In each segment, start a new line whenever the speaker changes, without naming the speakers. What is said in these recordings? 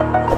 you.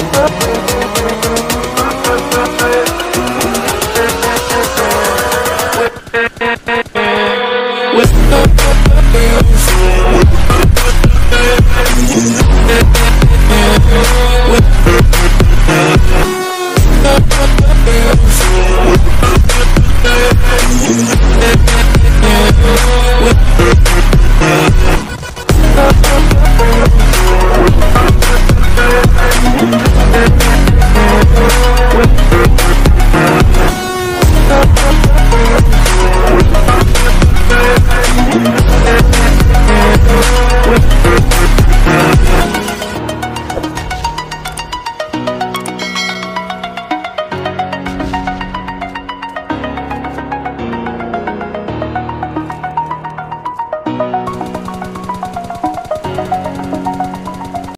up, up, up.